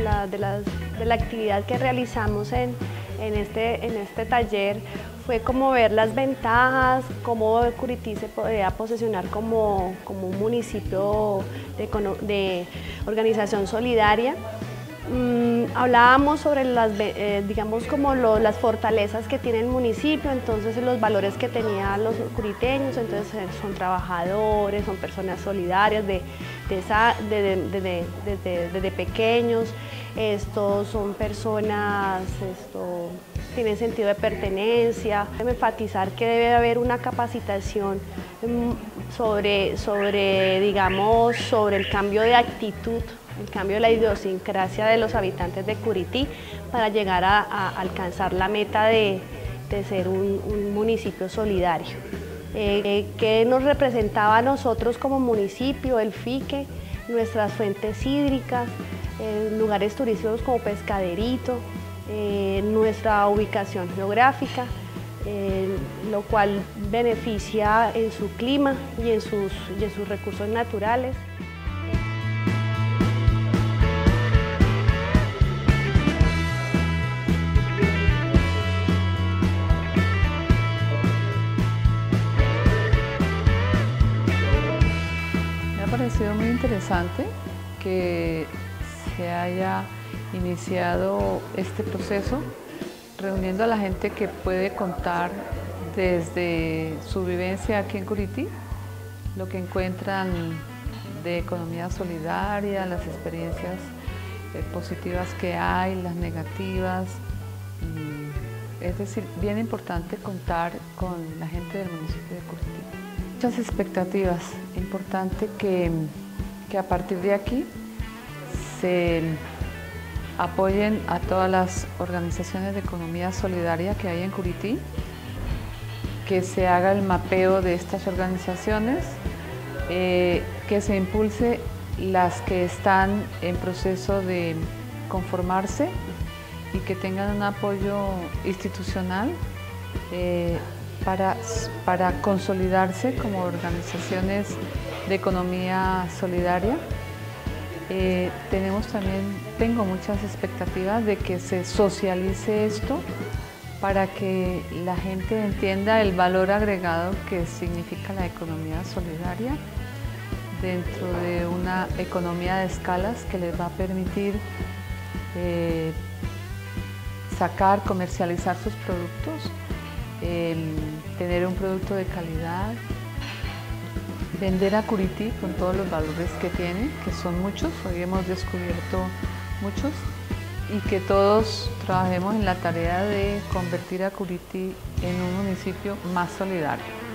la, de, la actividad que realizamos en, en, este, en este taller fue como ver las ventajas, cómo Curití se podría posicionar como, como un municipio de, de organización solidaria Mm, hablábamos sobre las, eh, digamos como las fortalezas que tiene el municipio, entonces los valores que tenían los curiteños, entonces eh, son trabajadores, son personas solidarias de, desde pequeños, estos son personas, esto, tienen sentido de pertenencia, enfatizar que debe haber una capacitación mm, sobre, sobre, digamos, sobre el cambio de actitud el cambio de la idiosincrasia de los habitantes de Curití para llegar a, alcanzar la meta de, ser un, municipio solidario. Eh, ¿Qué nos representaba a nosotros como municipio? El FIQUE, nuestras fuentes hídricas, eh, lugares turísticos como Pescaderito, eh, nuestra ubicación geográfica, lo cual beneficia en su clima y en sus, y en sus recursos naturales. sido muy interesante que se haya iniciado este proceso reuniendo a la gente que puede contar desde su vivencia aquí en Curití, lo que encuentran de economía solidaria, las experiencias eh, positivas que hay, las negativas. Es decir, bien importante contar con la gente del municipio de Curití muchas expectativas. Importante que, a partir de aquí se apoyen a todas las organizaciones de economía solidaria que hay en Curití, que se haga el mapeo de estas organizaciones, eh, que se impulse las que están en proceso de conformarse y que tengan un apoyo institucional eh, para, para consolidarse como organizaciones de economía solidaria. Eh, tenemos también, tengo muchas expectativas de que se socialice esto para que la gente entienda el valor agregado que significa la economía solidaria dentro de una economía de escalas que les va a permitir eh, sacar, comercializar sus productos el tener un producto de calidad, vender a Curití con todos los valores que tiene, que son muchos, hoy hemos descubierto muchos, y que todos trabajemos en la tarea de convertir a Curití en un municipio más solidario.